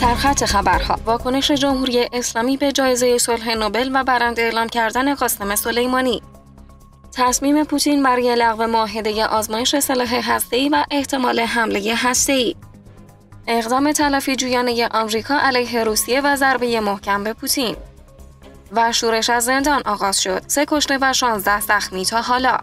سرخط خبرها. واکنش جمهوری اسلامی به جایزه صلح نوبل و برنده اعلام کردن قاسم سلیمانی. تصمیم پوتین برای لغو معاهده آزمایش سلاح هسته‌ای و احتمال حمله هسته‌ای. اقدام تلافی جویانه آمریکا علیه روسیه و ضربه محکم به پوتین. و شورش از زندان آغاز شد. سه کشته و 16 زخمی تا حالا.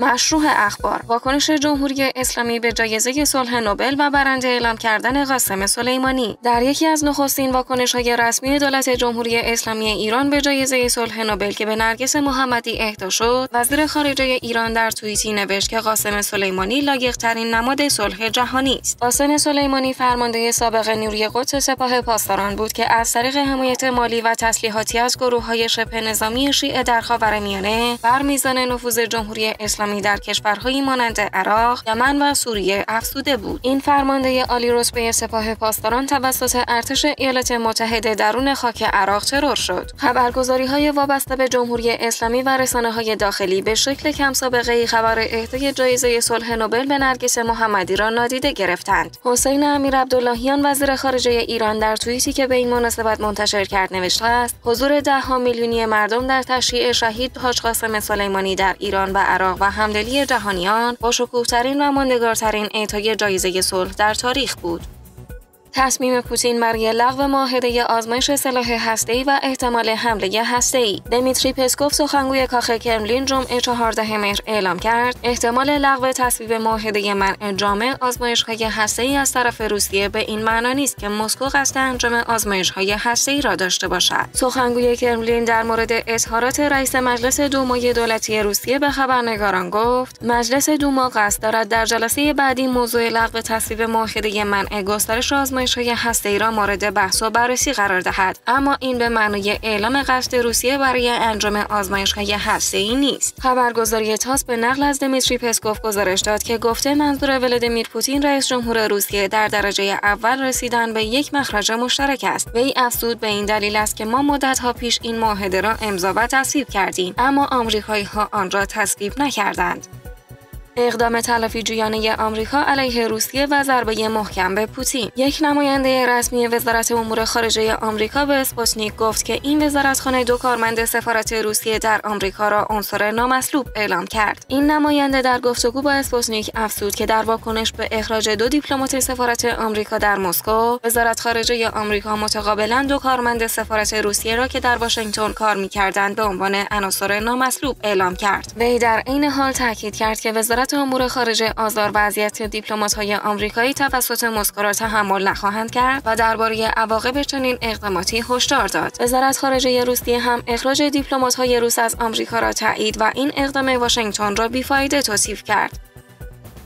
مشروع اخبار. واکنش جمهوری اسلامی به جایزه صلح نوبل و برنده اعلام کردن قاسم سلیمانی. در یکی از نخستین واکنش های رسمی دولت جمهوری اسلامی ایران به جایزه صلح نوبل که به نرگس محمدی اهدا شد وزیر خارجه ایران در توییتی نوشت که قاسم سلیمانی لایقترین نماد صلح جهانی است. قاسم سلیمانی فرمانده سابق نیروی قدس سپاه پاسداران بود که از طریق حمایت مالی و تسلیحاتی از گروه های شبه نظامی شیعه در خاورمیانه بر میزان نفوذ جمهوری اسلامی در کشورهایی مانند عراق، یمن و سوریه افزوده بود. این فرمانده عالی رتبه سپاه پاسداران توسط ارتش ایالات متحده درون خاک عراق ترور شد. خبرگزاری های وابسته به جمهوری اسلامی و رسانه های داخلی به شکل کم سابقه خبر اهدای جایزه صلح نوبل به نرگس محمدی را نادیده گرفتند. حسین امیر عبداللهیان وزیر خارجه ایران در توییتی که به این مناسبت منتشر کرد نوشته است: حضور ده میلیونی مردم در تشییع شهید حاج قاسم سلیمانی در ایران و عراق و همدلی جهانیان با شکوهترین و ماندگارترین اعطای جایزه صلح در تاریخ بود. تصمیم پوتین برای لغو معاهده آزمایش سلاح هسته‌ای و احتمال حمله هسته‌ای. دمیتری پسکوف سخنگوی کاخ کرملین جمعه 14 مهر اعلام کرد. احتمال لغو تصویب معاهده منع جامع آزمایش‌های هسته‌ای از طرف روسیه به این معنا نیست که مسکو قصد انجام آزمایش‌های هسته‌ای را داشته باشد. سخنگوی کرملین در مورد اظهارات رئیس مجلس دومای دولتی روسیه به خبرنگاران گفت مجلس دوما قصد دارد در جلسه بعدی موضوع لغو تصویب معاهده منع گسترش آزمایش آزمایش های هسته را مورد بحث و بررسی قرار دهد. اما این به معنای اعلام قصد روسیه برای انجام آزمایش های هسته ای نیست. خبرگزاری تاس به نقل از دمیتری پسکوف گزارش داد که گفته منظور ولادیمیر پوتین رئیس جمهور روسیه در درجه اول رسیدن به یک مخرج مشترک است. وی افزود به این دلیل است که ما مدت ها پیش این معاهده را امضا و تصویب کردیم اما آمریکایی ها آن را تصویب نکردند. اقدام تلافی جویانه آمریکا علیه روسیه و ضربه محکم به پوتین. یک نماینده رسمی وزارت امور خارجه آمریکا به اسپوتنیک گفت که این وزارتخانه دو کارمند سفارت روسیه در آمریکا را عنصر نامطلوب اعلام کرد. این نماینده در گفتگو با اسپوتنیک افزود که در واکنش به اخراج دو دیپلمات سفارت آمریکا در مسکو وزارت خارجه آمریکا متقابلا دو کارمند سفارت روسیه را که در واشنگتن کار می‌کردند به عنوان عناصر نامطلوب اعلام کرد. وی در عین حال تاکید کرد که وزارت وزارت امور خارجه آزار وضعیت دیپلمات‌های آمریکایی توسط مسکو را تحمل نخواهند کرد و درباره عواقب چنین اقداماتی هشدار داد. وزارت خارجه روسیه هم اخراج دیپلمات‌های روس از آمریکا را تایید و این اقدام واشنگتن را بیفایده توصیف کرد.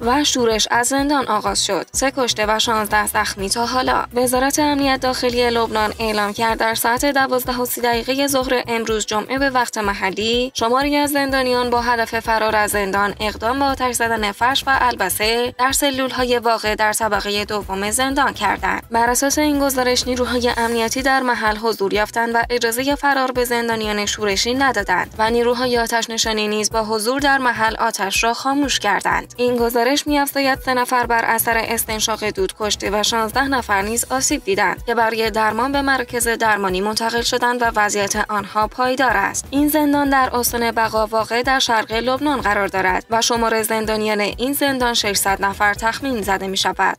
و شورش از زندان آغاز شد. سه کشته و 16 زخمی تا حالا. وزارت امنیت داخلی لبنان اعلام کرد در ساعت 12 و 30 دقیقه ظهر امروز جمعه به وقت محلی شماری از زندانیان با هدف فرار از زندان اقدام به آتش زدن فرش و البسه در سلول های واقع در طبقه دوم زندان کردند. بر اساس این گزارش نیروهای امنیتی در محل حضور یافتند و اجازه فرار به زندانیان شورشی ندادند و نیروهای آتش نشانی نیز با حضور در محل آتش را خاموش کردند. این گزارش گزارش میافزاید سه نفر بر اثر استنشاق دود کشته و 16 نفر نیز آسیب دیدند که برای درمان به مرکز درمانی منتقل شدند و وضعیت آنها پایدار است. این زندان در استان بقا واقع در شرق لبنان قرار دارد و شمار زندانیان این زندان 600 نفر تخمین زده می شود